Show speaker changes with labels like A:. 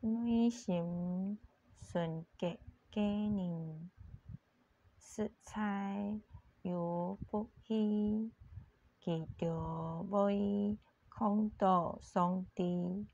A: 内心纯洁佳人，色彩犹不虚，记着每空度双知。